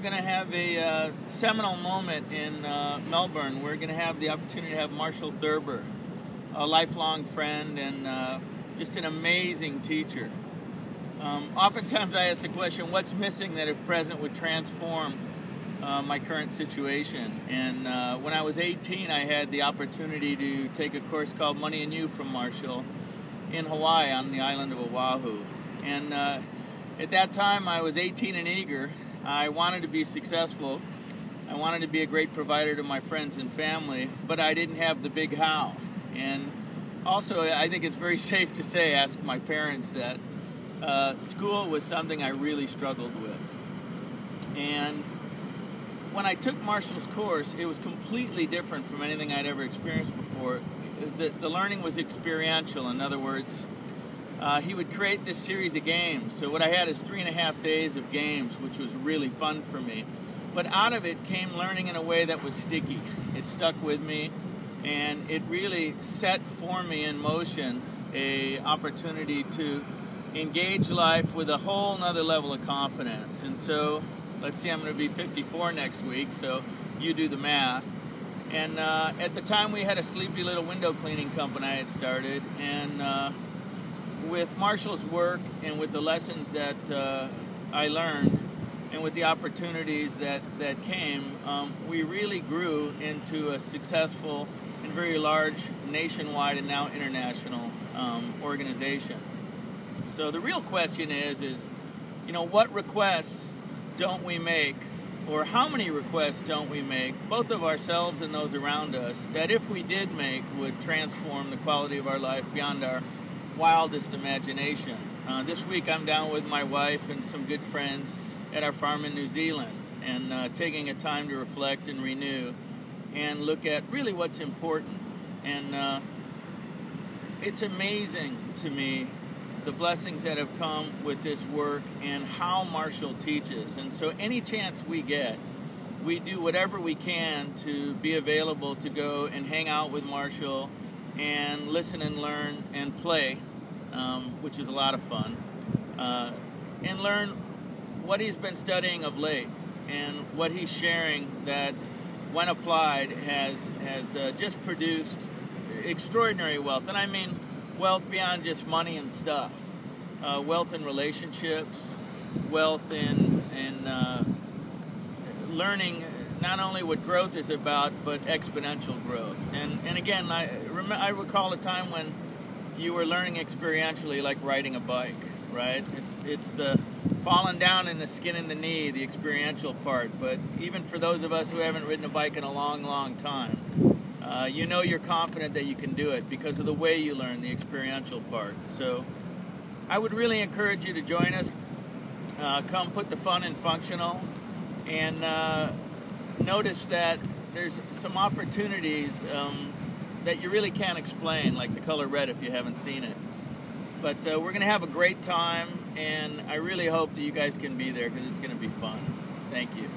we're going to have a uh, seminal moment in uh, Melbourne. We're going to have the opportunity to have Marshall Thurber, a lifelong friend and uh, just an amazing teacher. Um, oftentimes I ask the question, what's missing that if present would transform uh, my current situation? And uh, when I was 18, I had the opportunity to take a course called Money and You from Marshall in Hawaii on the island of Oahu. And uh, at that time, I was 18 and eager. I wanted to be successful. I wanted to be a great provider to my friends and family, but I didn't have the big how. And also, I think it's very safe to say, ask my parents, that uh, school was something I really struggled with. And when I took Marshall's course, it was completely different from anything I'd ever experienced before. The, the learning was experiential. In other words, uh, he would create this series of games. So what I had is three and a half days of games, which was really fun for me. But out of it came learning in a way that was sticky. It stuck with me, and it really set for me in motion a opportunity to engage life with a whole nother level of confidence. And so, let's see, I'm going to be 54 next week, so you do the math. And uh, at the time, we had a sleepy little window cleaning company I had started, and uh, with Marshall's work and with the lessons that uh, I learned and with the opportunities that, that came, um, we really grew into a successful and very large nationwide and now international um, organization. So the real question is, is, you know, what requests don't we make or how many requests don't we make, both of ourselves and those around us, that if we did make would transform the quality of our life beyond our wildest imagination. Uh, this week I'm down with my wife and some good friends at our farm in New Zealand and uh, taking a time to reflect and renew and look at really what's important. And uh, it's amazing to me the blessings that have come with this work and how Marshall teaches. And so, any chance we get, we do whatever we can to be available to go and hang out with Marshall and listen and learn and play, um, which is a lot of fun, uh, and learn what he's been studying of late and what he's sharing that, when applied, has has uh, just produced extraordinary wealth. And I mean wealth beyond just money and stuff. Uh, wealth in relationships, wealth in in uh, learning not only what growth is about, but exponential growth. And and again, I I recall a time when you were learning experientially, like riding a bike. Right? It's it's the falling down in the skin and the knee, the experiential part. But even for those of us who haven't ridden a bike in a long, long time, uh, you know you're confident that you can do it because of the way you learn the experiential part. So I would really encourage you to join us. Uh, come put the fun in functional and uh, notice that there's some opportunities um, that you really can't explain, like the color red if you haven't seen it. But uh, we're going to have a great time, and I really hope that you guys can be there because it's going to be fun. Thank you.